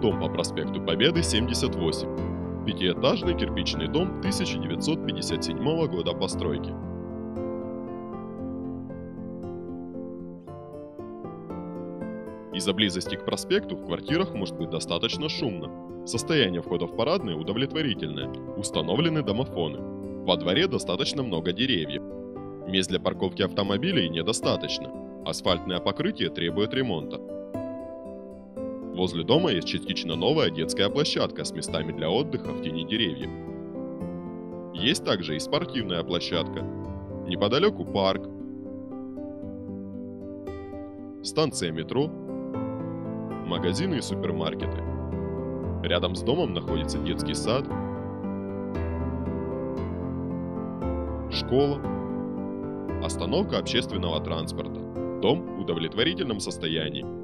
Дом по проспекту Победы, 78. Пятиэтажный кирпичный дом 1957 года постройки. Из-за близости к проспекту в квартирах может быть достаточно шумно. Состояние входа в парадные удовлетворительное. Установлены домофоны. Во дворе достаточно много деревьев. Мест для парковки автомобилей недостаточно. Асфальтное покрытие требует ремонта. Возле дома есть частично новая детская площадка с местами для отдыха в тени деревьев. Есть также и спортивная площадка. Неподалеку парк, станция метро, магазины и супермаркеты. Рядом с домом находится детский сад, школа, остановка общественного транспорта. Дом в удовлетворительном состоянии.